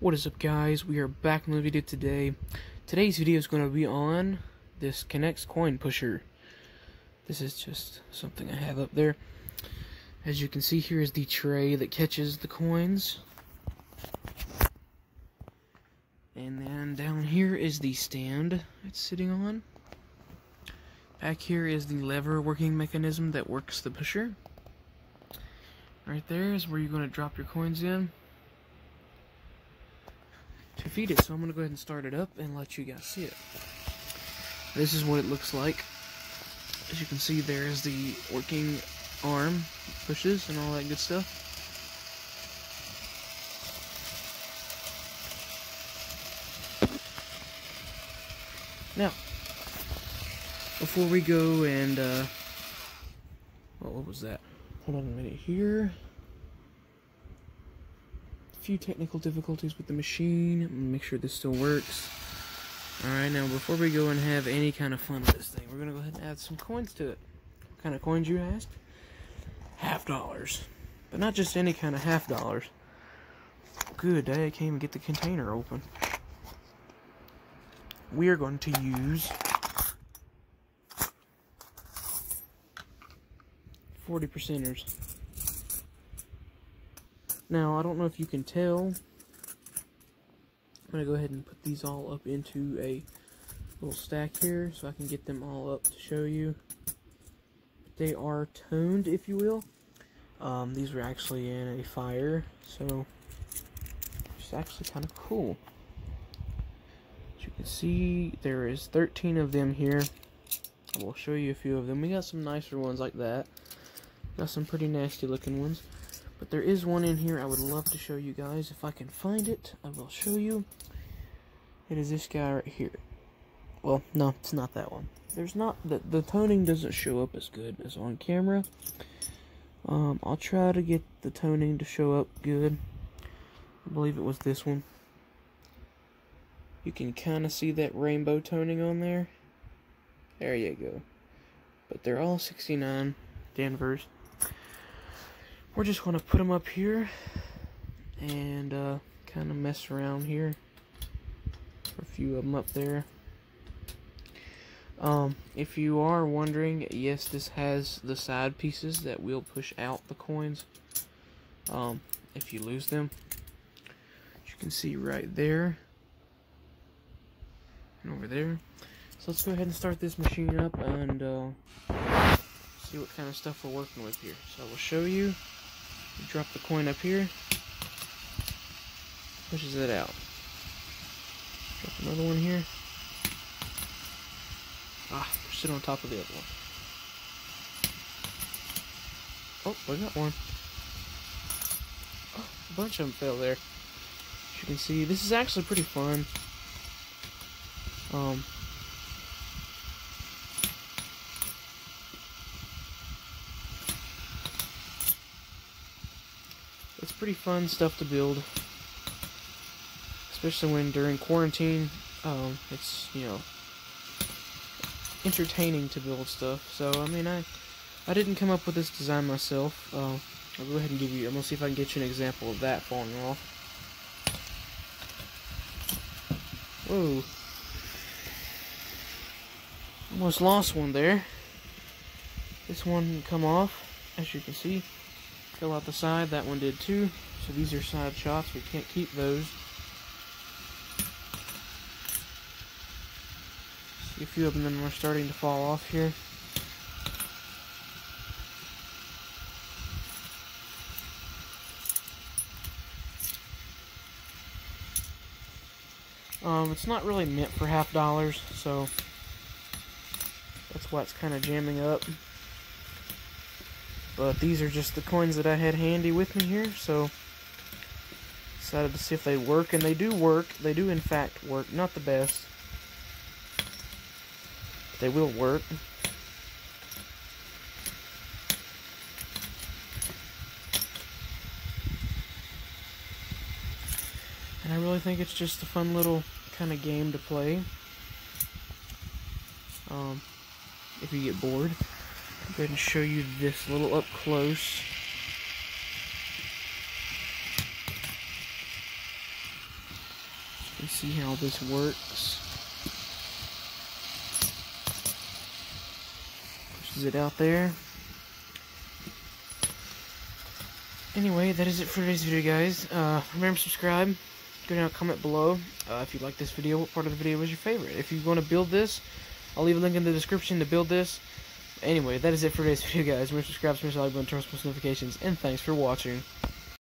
What is up guys, we are back in the video today. Today's video is going to be on this K'NEX coin pusher. This is just something I have up there. As you can see here is the tray that catches the coins. And then down here is the stand it's sitting on. Back here is the lever working mechanism that works the pusher. Right there is where you're going to drop your coins in it. So I'm going to go ahead and start it up and let you guys see it. This is what it looks like. As you can see, there is the working arm, pushes, and all that good stuff. Now, before we go and, uh, well, what was that? Hold on a minute here few technical difficulties with the machine. Make sure this still works. Alright, now before we go and have any kind of fun with this thing, we're going to go ahead and add some coins to it. What kind of coins, you ask? Half dollars. But not just any kind of half dollars. Good day, I can't even get the container open. We are going to use 40 percenters. Now, I don't know if you can tell. I'm going to go ahead and put these all up into a little stack here so I can get them all up to show you. They are toned, if you will. Um, these were actually in a fire, so it's actually kind of cool. As you can see, there is 13 of them here. I will show you a few of them. We got some nicer ones like that. Got some pretty nasty looking ones. But there is one in here I would love to show you guys. If I can find it, I will show you. It is this guy right here. Well, no, it's not that one. There's not, the, the toning doesn't show up as good as on camera. Um, I'll try to get the toning to show up good. I believe it was this one. You can kind of see that rainbow toning on there. There you go. But they're all 69 Denvers we're just going to put them up here and uh, kind of mess around here. A few of them up there. Um, if you are wondering, yes, this has the side pieces that will push out the coins um, if you lose them. As you can see right there and over there. So let's go ahead and start this machine up and uh, see what kind of stuff we're working with here. So I will show you. Drop the coin up here. Pushes it out. Drop another one here. Ah, push it on top of the other one. Oh, we got one. Oh, a bunch of them fell there. As you can see, this is actually pretty fun. Um, it's pretty fun stuff to build. Especially when during quarantine, um, it's, you know, entertaining to build stuff. So, I mean, I I didn't come up with this design myself. Uh, I'll go ahead and give you, I'm going to see if I can get you an example of that falling off. Whoa. Almost lost one there. This one come off, as you can see. Fill out the side, that one did too. So these are side shots, we can't keep those. See a few of them are starting to fall off here. Um, it's not really meant for half dollars, so that's why it's kind of jamming up. But these are just the coins that I had handy with me here, so decided to see if they work, and they do work. They do in fact work. Not the best. They will work. And I really think it's just a fun little kind of game to play. Um, if you get bored go ahead and show you this little up close. see how this works. Pushes it out there. Anyway, that is it for today's video, guys. Uh, remember to subscribe. Go down, comment below uh, if you like this video. What part of the video was your favorite? If you want to build this, I'll leave a link in the description to build this. Anyway, that is it for today's video, guys. Remember to subscribe, smash the like button, turn on post notifications, and thanks for watching.